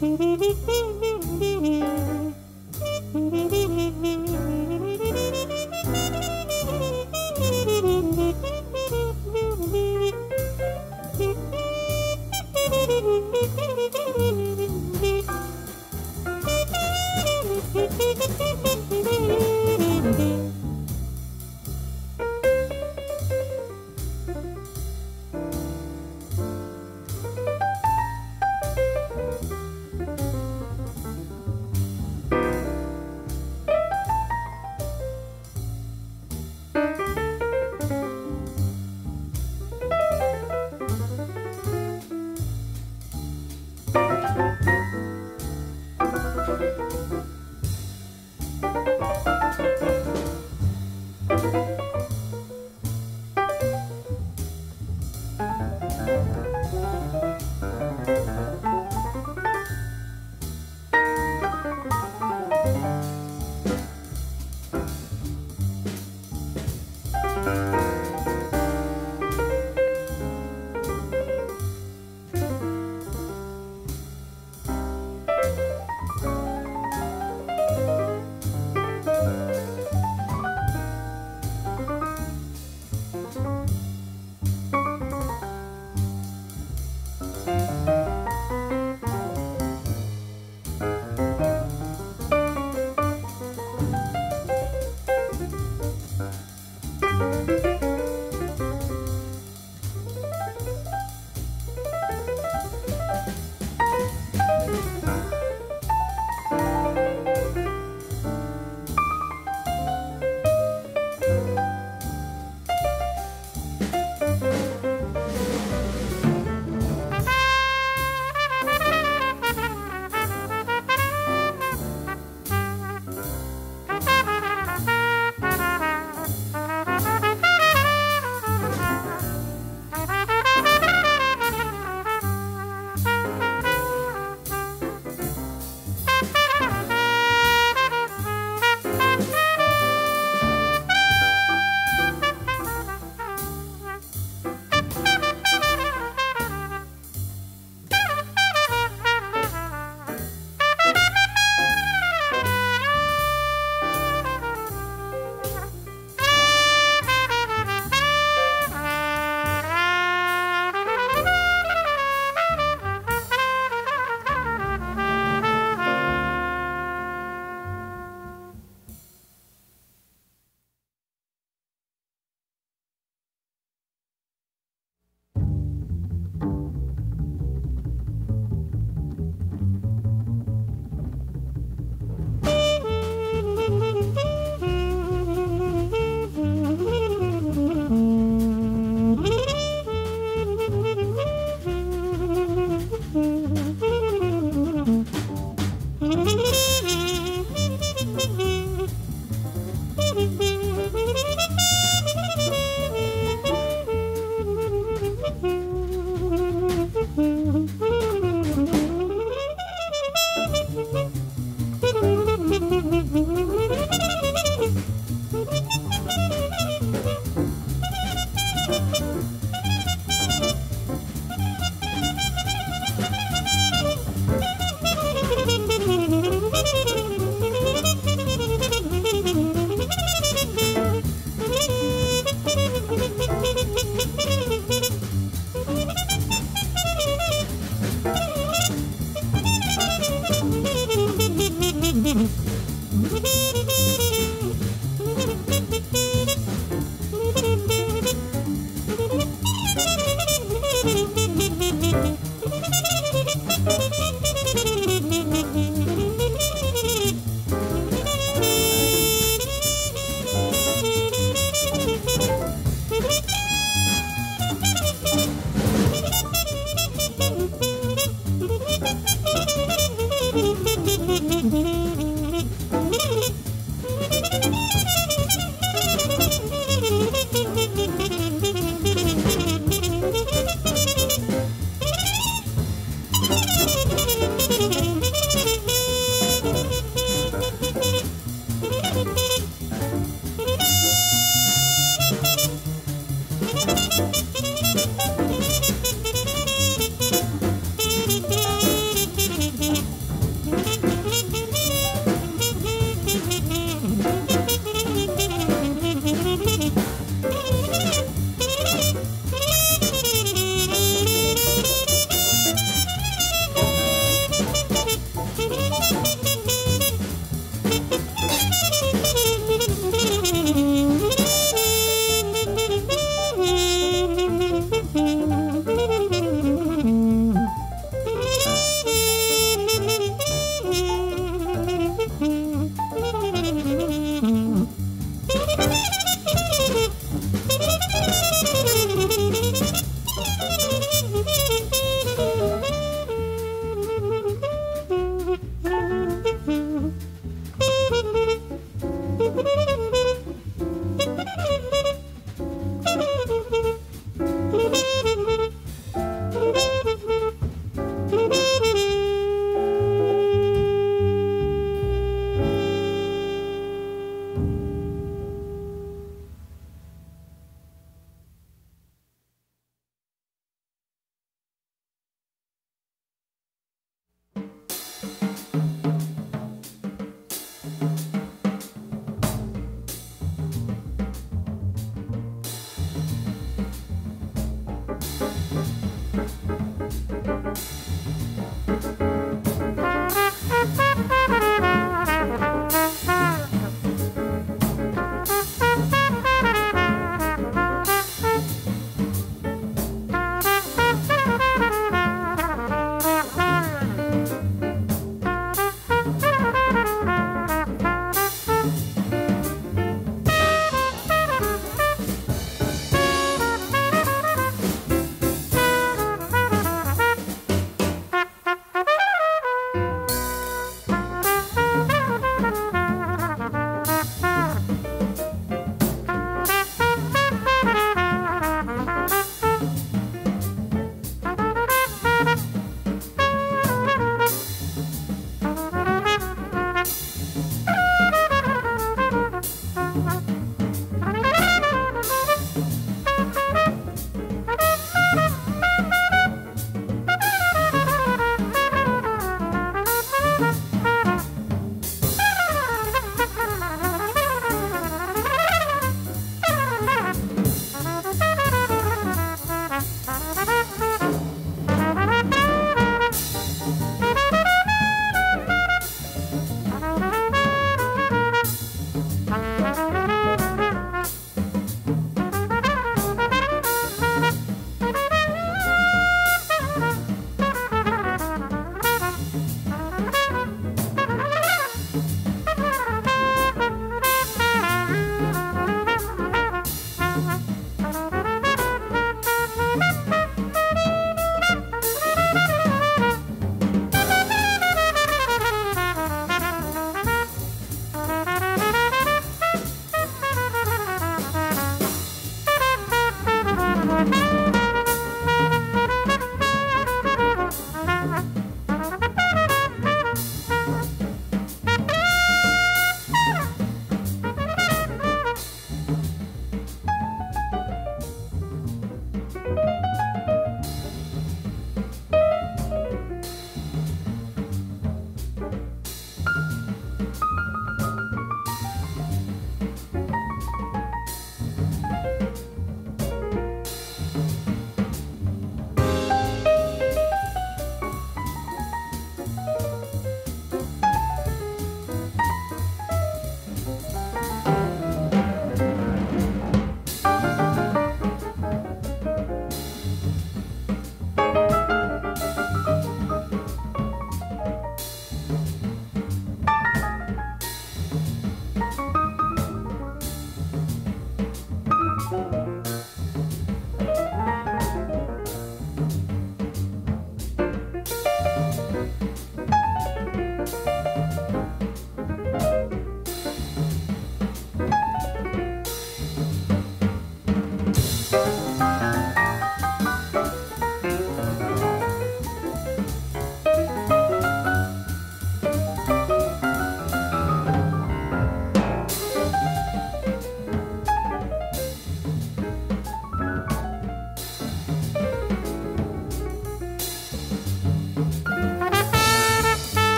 Mm-hmm. ウフフ!